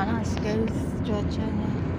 खाना स्किल्स जो अच्छा है।